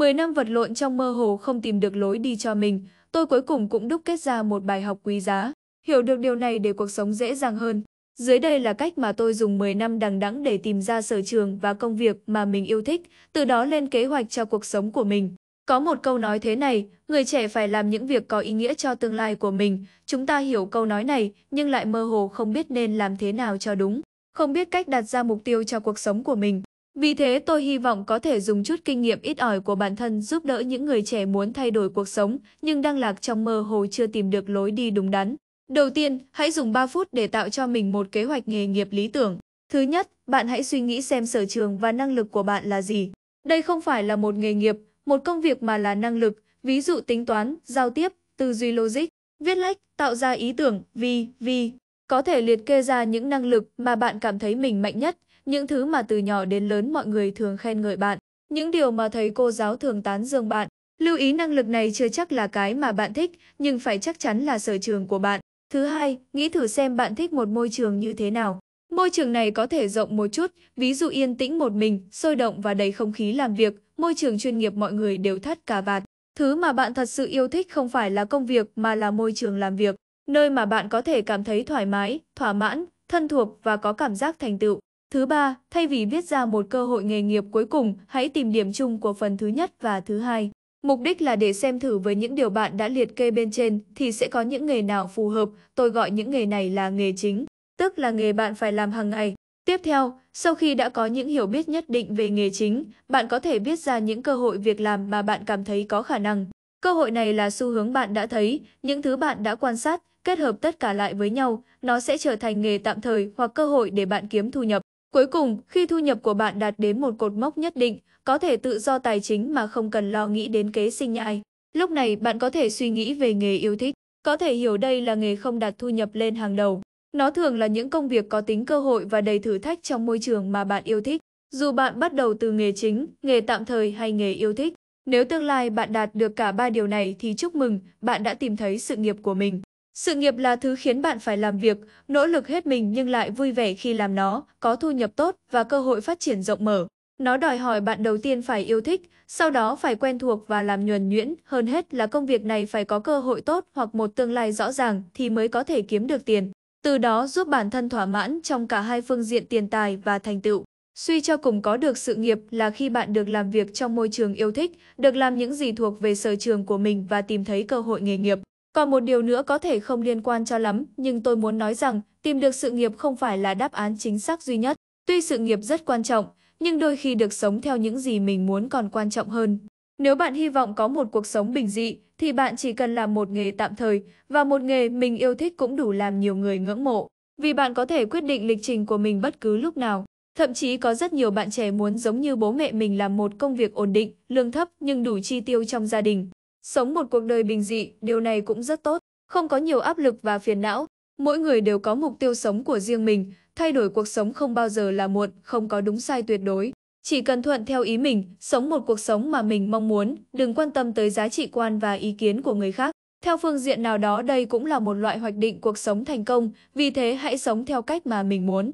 10 năm vật lộn trong mơ hồ không tìm được lối đi cho mình, tôi cuối cùng cũng đúc kết ra một bài học quý giá. Hiểu được điều này để cuộc sống dễ dàng hơn. Dưới đây là cách mà tôi dùng 10 năm đằng đẵng để tìm ra sở trường và công việc mà mình yêu thích, từ đó lên kế hoạch cho cuộc sống của mình. Có một câu nói thế này, người trẻ phải làm những việc có ý nghĩa cho tương lai của mình. Chúng ta hiểu câu nói này nhưng lại mơ hồ không biết nên làm thế nào cho đúng, không biết cách đặt ra mục tiêu cho cuộc sống của mình. Vì thế tôi hy vọng có thể dùng chút kinh nghiệm ít ỏi của bản thân giúp đỡ những người trẻ muốn thay đổi cuộc sống nhưng đang lạc trong mơ hồ chưa tìm được lối đi đúng đắn. Đầu tiên, hãy dùng 3 phút để tạo cho mình một kế hoạch nghề nghiệp lý tưởng. Thứ nhất, bạn hãy suy nghĩ xem sở trường và năng lực của bạn là gì. Đây không phải là một nghề nghiệp, một công việc mà là năng lực, ví dụ tính toán, giao tiếp, tư duy logic, viết lách, tạo ra ý tưởng, vi, vi. Có thể liệt kê ra những năng lực mà bạn cảm thấy mình mạnh nhất, những thứ mà từ nhỏ đến lớn mọi người thường khen ngợi bạn, những điều mà thầy cô giáo thường tán dương bạn. Lưu ý năng lực này chưa chắc là cái mà bạn thích, nhưng phải chắc chắn là sở trường của bạn. Thứ hai, nghĩ thử xem bạn thích một môi trường như thế nào. Môi trường này có thể rộng một chút, ví dụ yên tĩnh một mình, sôi động và đầy không khí làm việc, môi trường chuyên nghiệp mọi người đều thắt cà vạt. Thứ mà bạn thật sự yêu thích không phải là công việc mà là môi trường làm việc, nơi mà bạn có thể cảm thấy thoải mái, thỏa mãn, thân thuộc và có cảm giác thành tựu. Thứ ba, thay vì viết ra một cơ hội nghề nghiệp cuối cùng, hãy tìm điểm chung của phần thứ nhất và thứ hai. Mục đích là để xem thử với những điều bạn đã liệt kê bên trên thì sẽ có những nghề nào phù hợp, tôi gọi những nghề này là nghề chính, tức là nghề bạn phải làm hàng ngày. Tiếp theo, sau khi đã có những hiểu biết nhất định về nghề chính, bạn có thể viết ra những cơ hội việc làm mà bạn cảm thấy có khả năng. Cơ hội này là xu hướng bạn đã thấy, những thứ bạn đã quan sát, kết hợp tất cả lại với nhau, nó sẽ trở thành nghề tạm thời hoặc cơ hội để bạn kiếm thu nhập. Cuối cùng, khi thu nhập của bạn đạt đến một cột mốc nhất định, có thể tự do tài chính mà không cần lo nghĩ đến kế sinh nhai. Lúc này bạn có thể suy nghĩ về nghề yêu thích, có thể hiểu đây là nghề không đạt thu nhập lên hàng đầu. Nó thường là những công việc có tính cơ hội và đầy thử thách trong môi trường mà bạn yêu thích. Dù bạn bắt đầu từ nghề chính, nghề tạm thời hay nghề yêu thích, nếu tương lai bạn đạt được cả ba điều này thì chúc mừng, bạn đã tìm thấy sự nghiệp của mình. Sự nghiệp là thứ khiến bạn phải làm việc, nỗ lực hết mình nhưng lại vui vẻ khi làm nó, có thu nhập tốt và cơ hội phát triển rộng mở. Nó đòi hỏi bạn đầu tiên phải yêu thích, sau đó phải quen thuộc và làm nhuần nhuyễn, hơn hết là công việc này phải có cơ hội tốt hoặc một tương lai rõ ràng thì mới có thể kiếm được tiền. Từ đó giúp bản thân thỏa mãn trong cả hai phương diện tiền tài và thành tựu. Suy cho cùng có được sự nghiệp là khi bạn được làm việc trong môi trường yêu thích, được làm những gì thuộc về sở trường của mình và tìm thấy cơ hội nghề nghiệp. Còn một điều nữa có thể không liên quan cho lắm, nhưng tôi muốn nói rằng tìm được sự nghiệp không phải là đáp án chính xác duy nhất. Tuy sự nghiệp rất quan trọng, nhưng đôi khi được sống theo những gì mình muốn còn quan trọng hơn. Nếu bạn hy vọng có một cuộc sống bình dị, thì bạn chỉ cần làm một nghề tạm thời và một nghề mình yêu thích cũng đủ làm nhiều người ngưỡng mộ. Vì bạn có thể quyết định lịch trình của mình bất cứ lúc nào. Thậm chí có rất nhiều bạn trẻ muốn giống như bố mẹ mình làm một công việc ổn định, lương thấp nhưng đủ chi tiêu trong gia đình. Sống một cuộc đời bình dị, điều này cũng rất tốt, không có nhiều áp lực và phiền não. Mỗi người đều có mục tiêu sống của riêng mình, thay đổi cuộc sống không bao giờ là muộn, không có đúng sai tuyệt đối. Chỉ cần thuận theo ý mình, sống một cuộc sống mà mình mong muốn, đừng quan tâm tới giá trị quan và ý kiến của người khác. Theo phương diện nào đó đây cũng là một loại hoạch định cuộc sống thành công, vì thế hãy sống theo cách mà mình muốn.